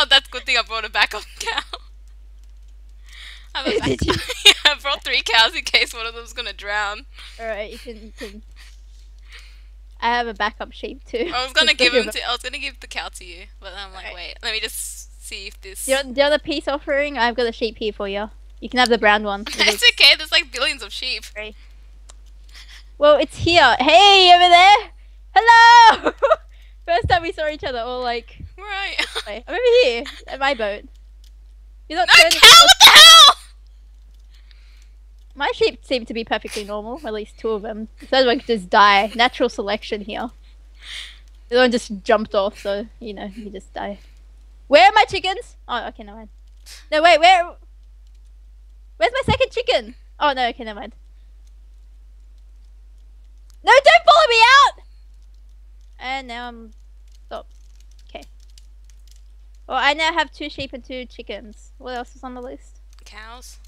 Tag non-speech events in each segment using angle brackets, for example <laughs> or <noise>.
Oh, that's a good thing I brought a backup cow. I, have a <laughs> Did you? <laughs> yeah, I brought three cows in case one of them's gonna drown. Alright, you can, you can. I have a backup sheep too. I was gonna give him to. I was gonna give the cow to you, but I'm like, Alright. wait, let me just see if this. Do you, want, do you want a peace offering? I've got a sheep here for you. You can have the brown one. <laughs> it's okay. There's like billions of sheep. Right. Well, it's here. Hey, over there. Hello. First time we saw each other, all like, Where are you? wait, I'm over here at my boat. You're not No turning. cow! What the hell? My sheep seem to be perfectly normal. At least two of them. The third one could just die. Natural selection here. The other one just jumped off, so you know he just died. Where are my chickens? Oh, okay, never mind. No, wait, where? Where's my second chicken? Oh no, okay, never mind. No, don't follow me out! And now I'm stop. Well, I now have two sheep and two chickens. What else is on the list? Cows.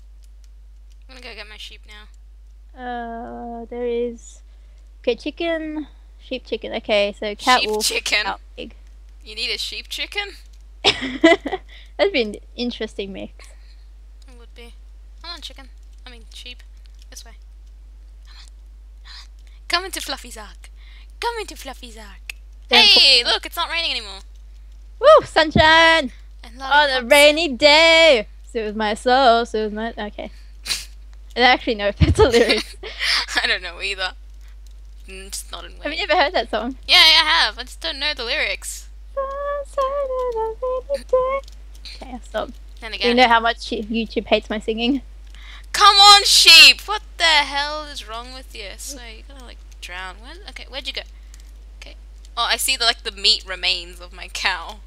I'm gonna go get my sheep now. Uh, there is. Okay, chicken, sheep, chicken. Okay, so cat, sheep wolf, chicken. cow, pig. You need a sheep chicken? <laughs> That'd be an interesting mix. It would be. Come on, chicken. I mean, sheep. This way. Come on. Come on. Come into Fluffy's ark. Come into Fluffy's ark. Hey, look, it's not raining anymore. Woo, sunshine And on a rainy day. Soothe my soul, soothe my. Okay. I actually know if that's <laughs> a lyric. I don't know either. Mm, Just not in have you ever heard that song? Yeah, yeah, I have. I just don't know the lyrics. Sunshine on a rainy day. Okay, I'll stop. Then You know how much YouTube hates my singing. come on, sheep! What the hell is wrong with you? So you're gonna like drown. Where? Okay, where'd you go? Okay. Oh, I see the like the meat remains of my cow.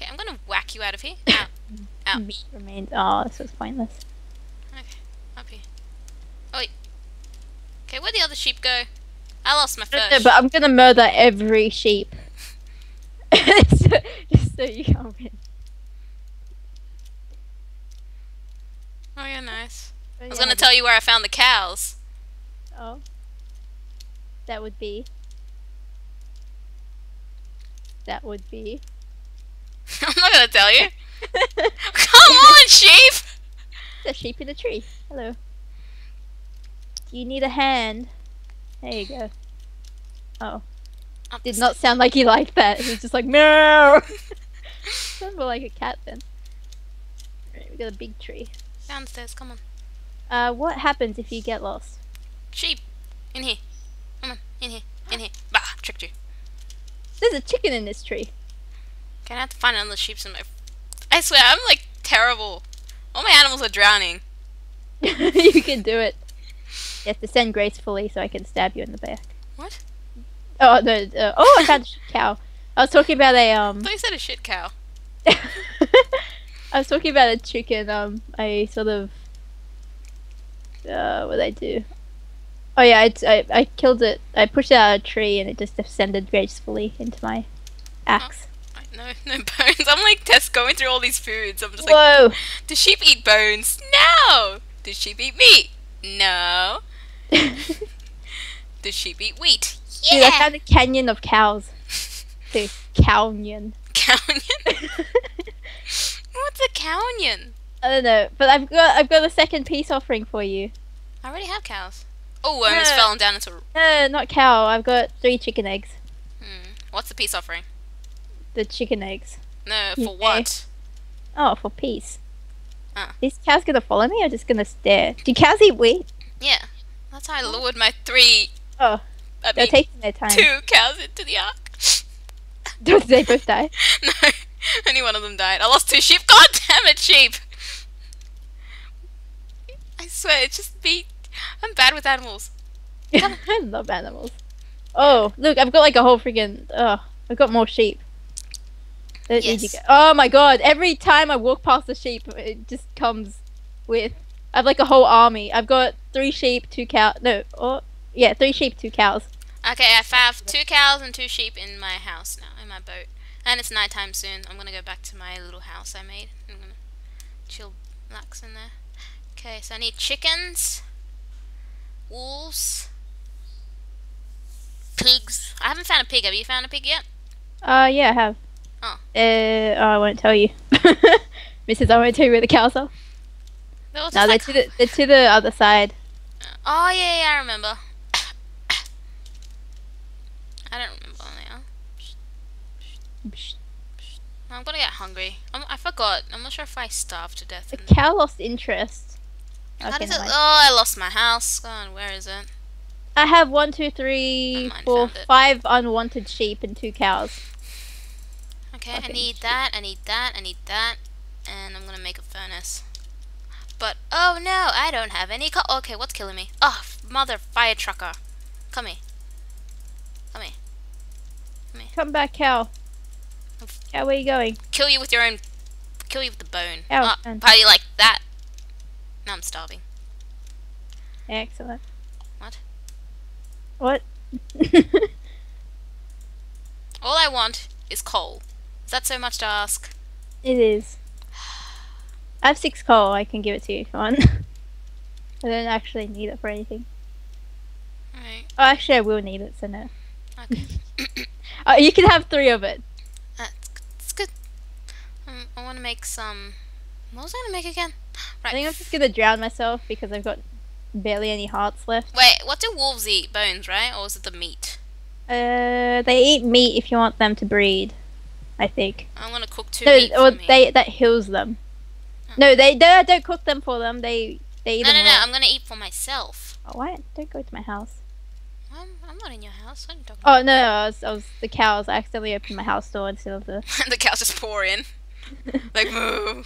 Okay, I'm gonna whack you out of here. <coughs> Out. Out. Meat remains. Oh, this was pointless. Okay, up here. Oh, wait. Okay, where'd the other sheep go? I lost my first. no, but I'm gonna murder every sheep. <laughs> so, just so you can't win. Oh, yeah, nice. But I was gonna tell you where I found the cows. Oh. That would be. That would be. <laughs> I'm not gonna tell you. <laughs> Come on, sheep! the sheep in the tree. Hello. Do You need a hand. There you go. Oh. Up Did not sound like he liked that. He was just like, meow! <laughs> Sounds more like a cat then. Alright, we got a big tree. Downstairs, come on. Uh, what happens if you get lost? Sheep! In here. Come on, in here. In here. Bah, tricked you. There's a chicken in this tree. I'm gonna have to find another sheep in my. I swear, I'm like terrible. All my animals are drowning. <laughs> <laughs> you can do it. You have to send gracefully so I can stab you in the back. What? Oh no! Uh, oh, I found a cow. <laughs> I was talking about a I um. thought you said a shit cow. I was talking about a chicken. Um, I sort of. Uh, what did I do? Oh yeah, I, I I killed it. I pushed it out of a tree and it just descended gracefully into my axe. I- No, <laughs> no bones. I'm like test going through all these foods. I'm just like, Whoa! do sheep eat bones? No. Do sheep eat meat? No. <laughs> Do sheep eat wheat? Dude, I Yeah. found a canyon of cows. <laughs> The canyon. Canyon. What's a canyon? I don't know, but I've got I've got a second peace offering for you. I already have cows. Oh, I almost fell down into. No, not cow. I've got three chicken eggs. Hmm. What's the peace offering? The chicken eggs. No, for what? Oh, for peace. Ah. These cows gonna follow me or just gonna stare? Do cows eat wheat? Yeah, that's how I lured my three. Oh, I they're mean, taking their time. two cows into the ark. <laughs> Don't they both die? <laughs> no, only one of them died. I lost two sheep. God damn it, sheep! I swear, it's just me. I'm bad with animals. <laughs> I love animals. Oh, look, I've got like a whole freaking. Oh, I've got more sheep. There- there you Yes. Oh my god! Every time I walk past the sheep, it just comes with. I have like a whole army. I've got three sheep, two cows. No, oh yeah, three sheep, two cows. Okay, I have two cows and two sheep in my house now, in my boat. And it's nighttime soon. I'm gonna go back to my little house I made. I'm gonna chill, relax in there. Okay, so I need chickens, wolves, pigs. I haven't found a pig. Have you found a pig yet? Uh, yeah, I have. Oh. Uh, oh, I won't tell you. <laughs> Mrs. I won't tell you where the cows are. There was No, they're like, to the they're to the other side. oh yeah, yeah, I remember. I don't remember now. I'm gonna get hungry. I'm, I forgot. I'm not sure if I starved to death. The cow lost interest. How does it? Oh. I lost my house. Go on, where is it? I have one, two, three, four, five unwanted sheep and two cows. Okay, I need that. I need that. I need that, and I'm gonna make a furnace. But oh no, I don't have any. Co- okay, what's killing me? Oh, mother fire trucker, come here. Come here. Come here. Come back, cow. Cow, where you going? Kill you with your own. Kill you with the bone. Ow, Ah, man. how do you like that? Now I'm starving. Excellent. What? What? <laughs> All I want is coal. Is that so much to ask? It is. I have six coal. I can give it to you if you want. <laughs> I don't actually need it for anything. Oh, actually, I will need it, so no. Okay. <laughs> Oh, you can have three of it. That's good. Um, I want to make some. What was I gonna make again? I think I'm just gonna drown myself because I've got barely any hearts left. Wait, what do wolves eat? Bones, right? Or is it the meat? Uh, they eat meat if you want them to breed. I think. I'm gonna cook two No, or they that heals them. Oh. No, they they don't cook them for them. They they eat no, no, them. no. I'm gonna eat for myself. Oh, why? Don't go to my house. I'm, I'm not in your house. What are you talking oh, about? Oh no, I was, I was the cows. I accidentally opened my house door instead of the. <laughs> the cows just pour in. <laughs> Like, moo.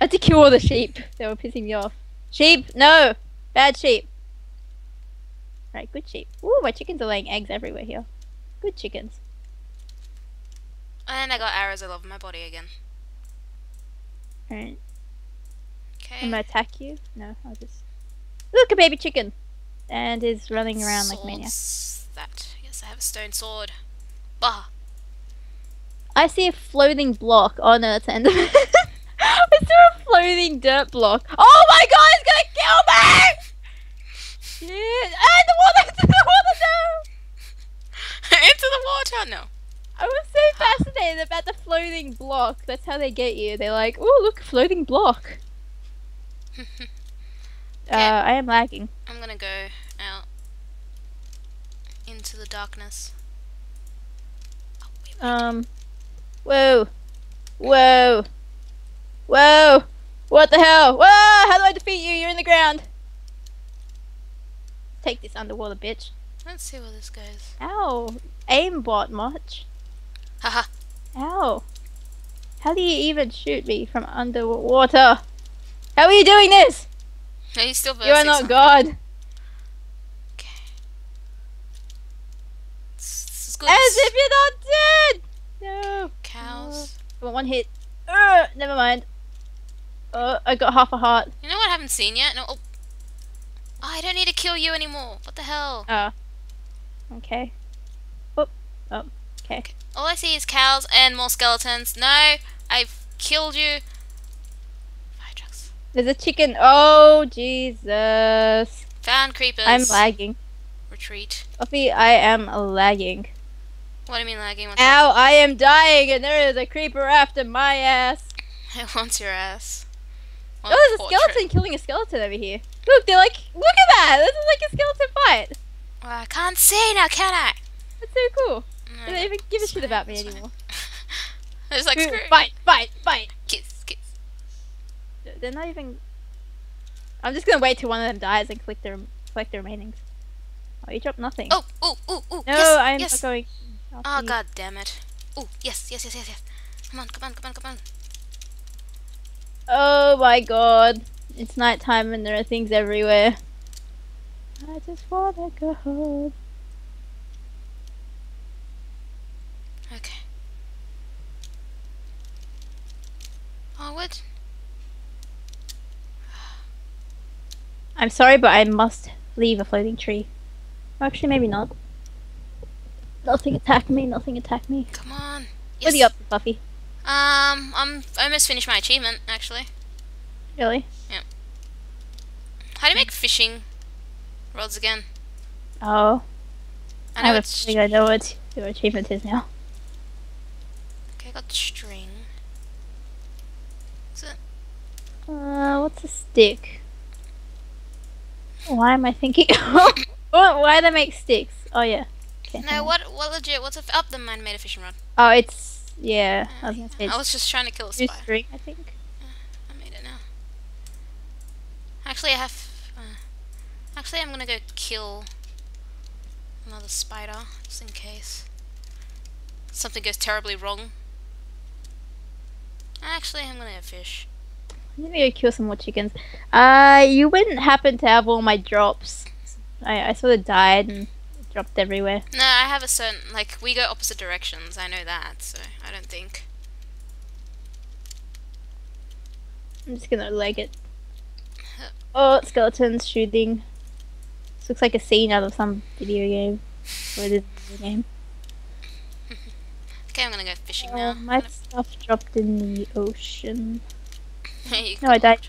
I had to kill all the sheep. They were pissing me off. Sheep, no, bad sheep. Right, good sheep. Ooh, my chickens are laying eggs everywhere here. Good chickens. And I got arrows all over my body again. Alright, Okay. I'm gonna attack you. No, I'll just. Look, a baby chicken, and is running around like a maniac. That. Yes, I have a stone sword. Bah. I see a floating block. Oh no, that's end of it. <laughs> I saw a floating dirt block. Oh my god, it's gonna kill me! Shit! And the water! <laughs> <laughs> Into the water! No! Into the water. No. I was so fascinated about the floating block. That's how they get you. They're like, oh look, floating block. <laughs> Uh, I am lagging. I'm gonna go out into the darkness. Oh, wait, wait. Um, whoa, whoa, whoa! What the hell? Whoa! How do I defeat you? You're in the ground. Take this underwater, bitch. Let's see where this goes. Ow! Aimbot much? Haha. Ow! How do you even shoot me from underwater? How are you doing this? No, he's still You are not something. God. Okay. This, this is good. As if you're not dead. No. Cows. On, one hit. Uh, never mind. Uh, I got half a heart. You know what I haven't seen yet? No. Oh. Oh, I don't need to kill you anymore. What the hell? Oh. Okay. Okay. All I see is cows and more skeletons. No, I've killed you. Fire trucks. There's a chicken. Oh Jesus! Found creepers. I'm lagging. Retreat. Coffee, I am lagging. What do you mean lagging? What's Ow! I am dying, and there is a creeper after my ass. <laughs> It wants your ass. Oh, there's a portrait. skeleton killing a skeleton over here. Look, they're like, look at that! This is like a skeleton fight. Well, I can't see now, can I? That's so cool. No, They don't even give a shit about me anymore. <laughs> It's like screw. fight, fight, fight. Kiss, kiss. They're not even. I'm just gonna wait till one of them dies and collect the collect the remainings. Oh, you dropped nothing. Oh, oh, oh, oh. no, yes, I'm yes. not going. Oh god damn it. Oh, yes, yes, yes, yes, yes. Come on, come on, come on, come on. Oh my god. It's nighttime and there are things everywhere. I just wanna go home. Okay. Onward. I'm sorry, but I must leave a floating tree. Actually, maybe not. Nothing attack me, nothing attack me. Come on. What are you up to, Buffy? Um, I'm I almost finished my achievement actually. Really? Yeah. How do you make fishing rods again? Oh. I I, know have a it's feeling I know what your achievement is now. Okay, I got string. Is it? Uh, what's a stick? Why am I thinking? <laughs> Why do they make sticks? Oh yeah. Okay, No, what? What legit? What's up the man made a fishing rod. Oh, it's yeah. I was I was just trying to kill a spider. string, I think. I made it now. Actually, I have. Uh, actually, I'm gonna go kill another spider just in case something goes terribly wrong. Actually, I'm gonna go fish. Let me go kill some more chickens. Uh, you wouldn't happen to have all my drops. I, I sort of died and dropped everywhere. No, I have a certain like we go opposite directions. I know that, so I don't think. I'm just gonna leg it. <laughs> Oh, skeletons shooting. This looks like a scene out of some video game. Or a video game. <laughs> Okay, I'm gonna go fishing Uh, now. my stuff dropped in the ocean. There you No, I died.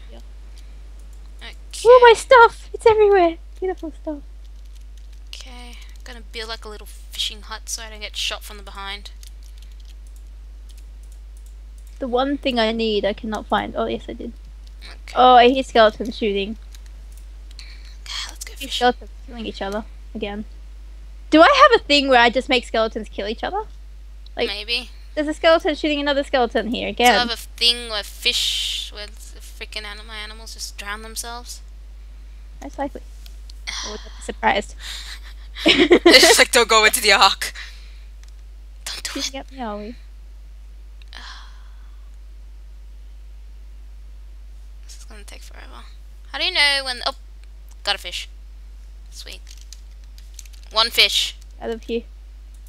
Okay. Oh, my stuff! It's everywhere! Beautiful stuff. Okay, I'm gonna build like a little fishing hut so I don't get shot from the behind. The one thing I need, I cannot find. Oh, yes, I did. Okay, Oh, I hear skeletons shooting. Okay, let's go fishing. skeletons killing each other again. Do I have a thing where I just make skeletons kill each other? like- Maybe. There's a skeleton shooting another skeleton here Do I again. have a thing where fish, where the freaking anim- my animals just drown themselves? Most likely. I would be surprised. It's <laughs> just like, don't go <laughs> into the ark. Don't do it. At me, we? This is gonna take forever. How do you know when? Oh, got a fish. Sweet. One fish. Out of here.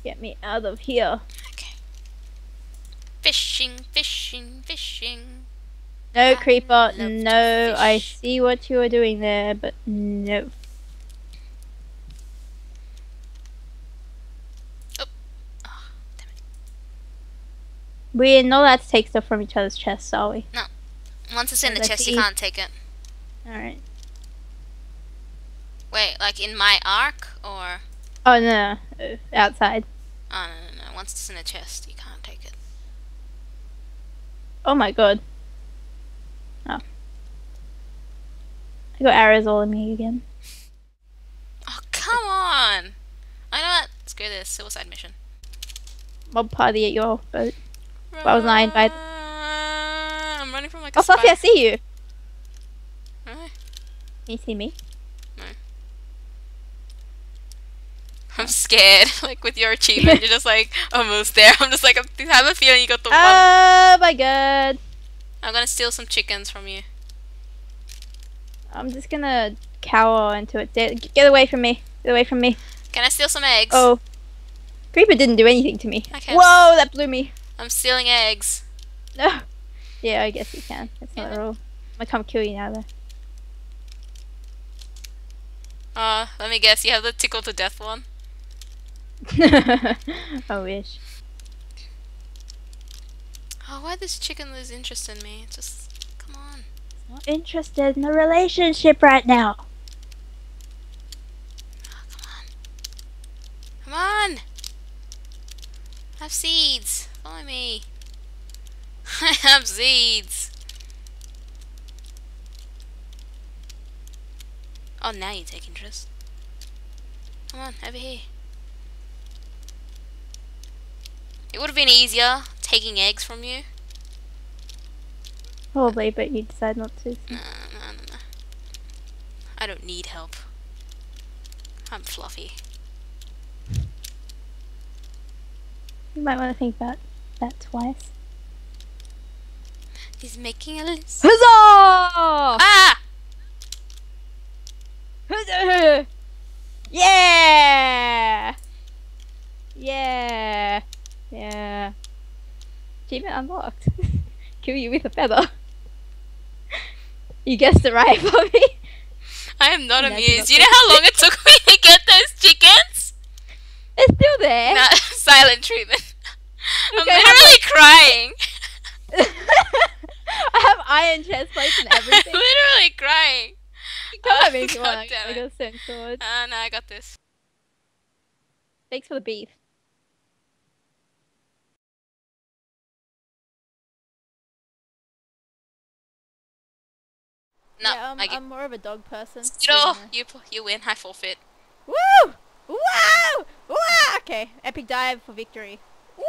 Get me out of here. Okay. Fishing, fishing, fishing. No, creeper. No, I see what you are doing there, but no. Oh. oh, damn it. We're not allowed to take stuff from each other's chests, are we? No. Once it's in the chest, you can't take it. Alright. Wait, like in my ark, or? Oh, no, no. Outside. Oh no no no! Once it's in the chest, you can't take it. Oh my god. Arrows all in me again. Oh come on! I know what. Screw this suicide mission. Mob party at your boat. I wasn't I invited? I'm running from like a Oh, Fluffy, I see you. Really? Can you see me? No. I'm scared. <laughs> Like with your achievement, <laughs> you're just like almost there. I'm just like I have a feeling you got the oh one. Oh my god. I'm gonna steal some chickens from you. I'm just gonna cower into it. Get away from me. Get away from me. Can I steal some eggs? Oh. Creeper didn't do anything to me. Okay. Whoa, that blew me. I'm stealing eggs. No. Yeah, I guess you can. That's not a rule. I'm gonna come kill you now though. Uh, let me guess. You have the tickle to death one. <laughs> I wish. Oh, why does chicken lose interest in me? Just. Not interested in a relationship right now. Come on. Have seeds. Follow me. <laughs> I have seeds. Oh, now you take interest. Come on, over here. It would have been easier taking eggs from you. Probably, but you decide not to. No, no, no, no. I don't need help. I'm fluffy. You might want to think about that twice. He's making a list. Huzzah! Ah! Huzzah! Yeah! Yeah! Yeah. Achievement unlocked. <laughs> Kill you with a feather. You guessed it right, <laughs> Bobby. I am not amused. that You know how long it took me to get those chickens? It's still there. Nah, <laughs> silent treatment. <laughs> I'm Okay, how literally crying. I have iron chest plates and everything. I'm literally crying. Come Oh, on, me, come God damn I got a sword. Ah, no, I got this. Thanks for the beef. No, yeah, I'm, I. I'm more of a dog person. <laughs> Skittle, so, you you win. I forfeit. Woo! Wow! Wow! Okay, epic dive for victory. Woo!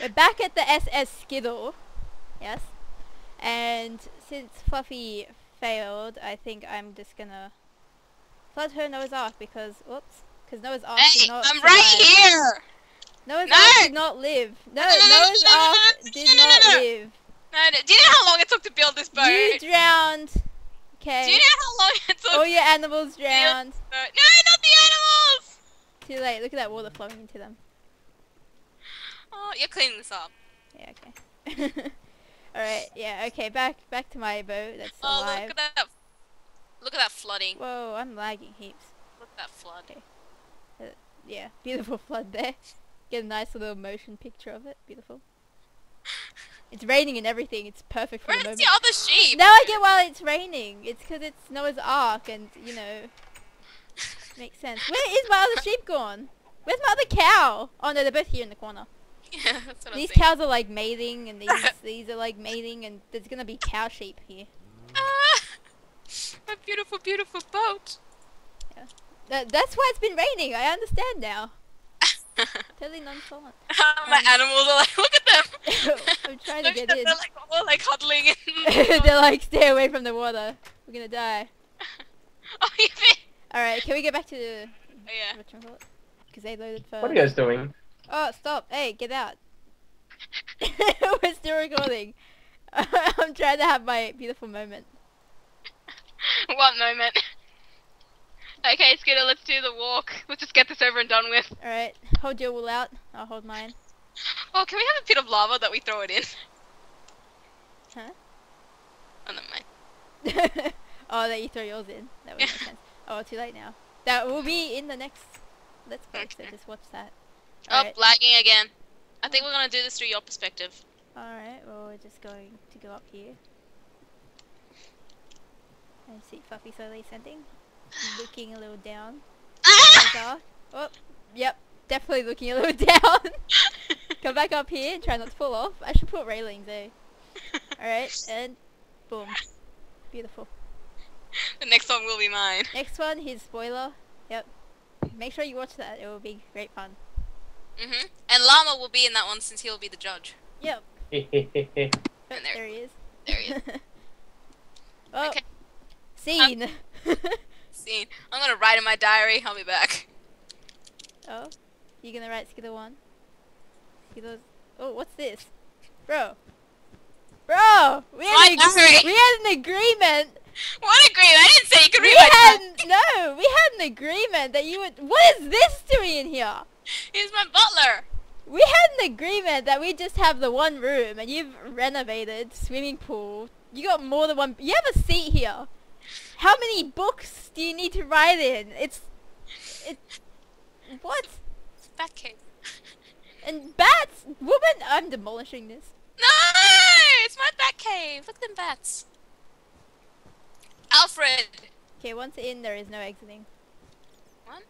We're back at the SS Skittle. Yes. And since Fluffy failed, I think I'm just gonna flood her Noah's Ark because, whoops, because Noah's Ark Hey, did not I'm right survive. here. Noah's No! Ark did not live. No, No, no, no, Noah's no, no, no, Ark did no, no, not no, no. live. No, do you know how long it took to build this boat? You drowned. Okay. Do you know how long it took? All your animals drowned. No, not the animals. Too late. Look at that water flowing into them. Oh, you're cleaning this up. Yeah, okay. <laughs> Alright, yeah, okay, back back to my boat that's Oh, alive. look at that. Look at that flooding. Whoa, I'm lagging heaps. Look at that flood. Uh, yeah, beautiful flood there. Get a nice little motion picture of it. Beautiful. It's raining and everything. It's perfect for Where's the moment. the other sheep? Now I get why it's raining. It's because it's Noah's Ark and, you know, <laughs> makes sense. Where is my other sheep gone? Where's my other cow? Oh no, they're both here in the corner. <laughs> yeah, that's what I These cows are like mating and these <laughs> these are like mating and there's gonna be cow sheep here. Ah, my beautiful, beautiful boat. That, that's why it's been raining. I understand now. <laughs> Totally nonchalant. <laughs> my Um, animals are like, look at them. <laughs> I'm trying to get them, in. They're like, all like huddling in. They're like, stay away from the water. We're gonna die. oh, you fit. Alright, can we get back to the Oh, yeah. Because they loaded first. What are you guys doing? Oh, stop. Hey, get out. We're still recording. I'm trying to have my beautiful moment. One moment. Okay, Scooter, let's do the walk. Let's just get this over and done with. Alright, hold your wool out. I'll hold mine. Oh, can we have a bit of lava that we throw it in? Huh? Oh, never mind. <laughs> oh, that you throw yours in. That would make <laughs> sense. Oh, too late now. That will be in the next Let's Play, so just watch that. Oh, Alright, lagging again. I think we're gonna do this through your perspective. alright, well, we're just going to go up here. And see Fluffy slowly ascending. Looking a little down. Ah! Oh, yep, definitely looking a little <laughs> down. Come back up here and try not to fall off. I should put railings there. <laughs> Alright, and boom. Beautiful. the next one will be mine. Next one, his spoiler. Yep. Make sure you watch that. It will be great fun. Mhm. And Llama will be in that one since he'll be the judge. Yep. <laughs> Oh, there- there he is. There he is. oh, Okay. scene. Scene. I'm gonna write in my diary. I'll be back. oh, you gonna write Skittle one? Skittle's. Oh, what's this, bro? Bro, we had, an ag- we had an agreement. What agreement? I didn't say you could We read my had no, we had an agreement that you would. What is this doing in here? He's my butler. We had an agreement that we just have the one room, and you've renovated swimming pool. You got more than one. You have a seat here. How many books do you need to write in? It's, it, what? It's Batcave. And bats, woman. I'm demolishing this. No! It's my Batcave. Look at them bats. Alfred. Okay, once in, there is no exiting. What?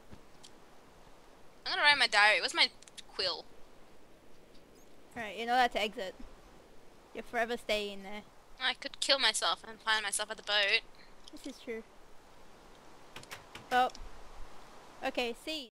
I'm gonna write my diary. What's my quill? Alright, you're not allowed to exit. You're forever staying there. I could kill myself and find myself at the boat. This is true. Oh. Okay, see.